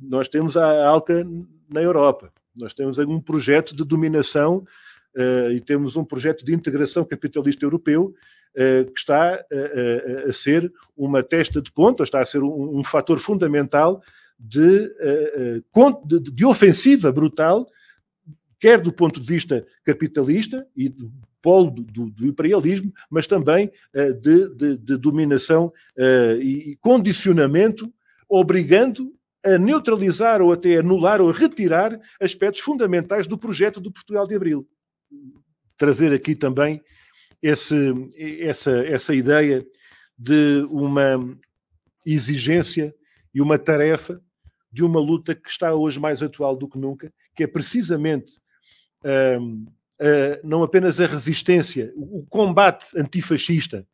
nós temos a ALCA na Europa, nós temos um projeto de dominação uh, e temos um projeto de integração capitalista europeu uh, que está uh, a ser uma testa de ponta, está a ser um, um fator fundamental de, de, de ofensiva brutal quer do ponto de vista capitalista e do polo do, do imperialismo, mas também uh, de, de, dominação uh, e condicionamento, obrigando a neutralizar ou até anular ou retirar aspectos fundamentais do projeto do Portugal de Abril. Trazer aqui também esse, essa, essa ideia de uma exigência e uma tarefa de uma luta que está hoje mais atual do que nunca, que é precisamente uh, não apenas a resistência, o, combate antifascista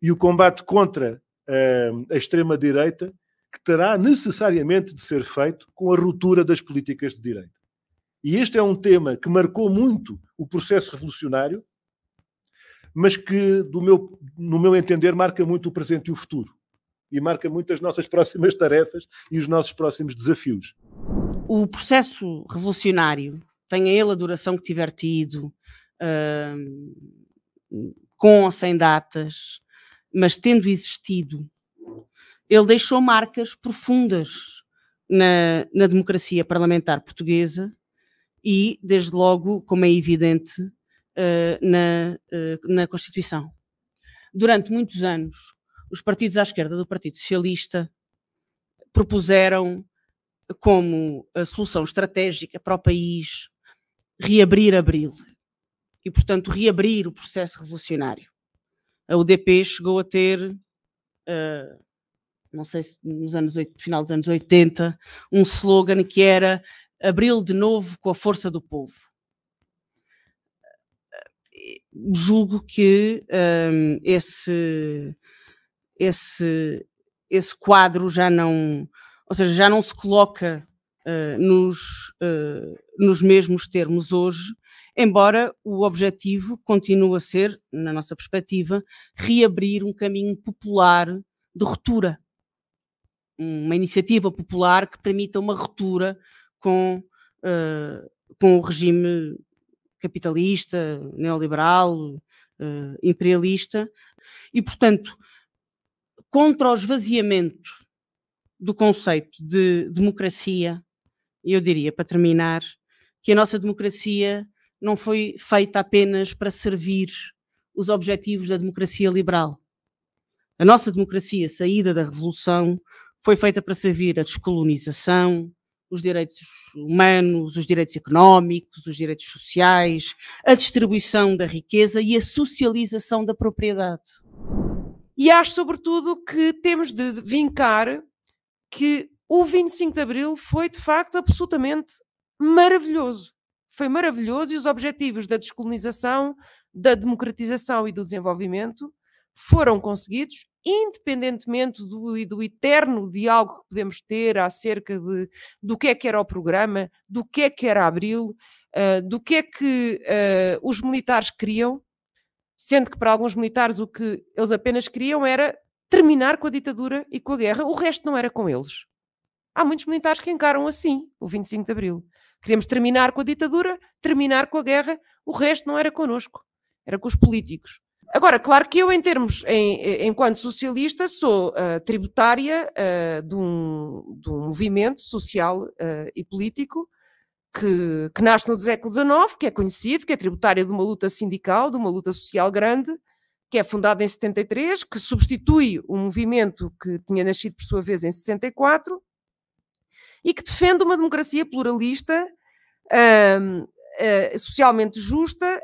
e o combate contra a extrema-direita, que terá necessariamente de ser feito com a ruptura das políticas de direita. E este é um tema que marcou muito o processo revolucionário, mas que, do meu, no meu entender, marca muito o presente e o futuro. E marca muito as nossas próximas tarefas e os nossos próximos desafios. O processo revolucionário tenha ele a duração que tiver tido, uh, com ou sem datas, mas tendo existido, ele deixou marcas profundas na, na democracia parlamentar portuguesa e, desde logo, como é evidente, uh, na, uh, na Constituição. Durante muitos anos, os partidos à esquerda do Partido Socialista propuseram como a solução estratégica para o país reabrir Abril e, portanto, reabrir o processo revolucionário. A UDP chegou a ter, uh, não sei se nos anos, final dos anos 80, um slogan que era Abril de novo com a força do povo. Julgo que um, esse, esse, esse quadro já não, ou seja, já não se coloca uh, nos, uh, nos mesmos termos hoje, embora o objetivo continue a ser, na nossa perspectiva, reabrir um caminho popular de ruptura. Uma iniciativa popular que permita uma ruptura com, uh, com o regime capitalista, neoliberal, uh, imperialista, e, portanto, contra o esvaziamento do conceito de democracia, eu diria, para terminar, que a nossa democracia não foi feita apenas para servir os objetivos da democracia liberal. A nossa democracia, saída da Revolução, foi feita para servir a descolonização, os direitos humanos, os direitos económicos, os direitos sociais, a distribuição da riqueza e a socialização da propriedade. E acho, sobretudo, que temos de vincar que o 25 de Abril foi, de facto, absolutamente maravilhoso. Foi maravilhoso e os objetivos da descolonização, da democratização e do desenvolvimento foram conseguidos, independentemente do, do eterno diálogo que podemos ter acerca de, do que é que era o programa, do que é que era Abril, uh, do que é que uh, os militares queriam, sendo que para alguns militares o que eles apenas queriam era terminar com a ditadura e com a guerra, o resto não era com eles. Há muitos militares que encaram assim o 25 de Abril. Queríamos terminar com a ditadura, terminar com a guerra, o resto não era connosco, era com os políticos. Agora, claro que eu, em termos, em, enquanto socialista, sou uh, tributária uh, de, um, de, um, movimento social uh, e político que, que, nasce no século XIX, que é conhecido, que é tributária de uma luta sindical, de uma luta social grande, que é fundada em 73, que substitui um movimento que tinha nascido por sua vez em 64 e que defende uma democracia pluralista, socialmente justa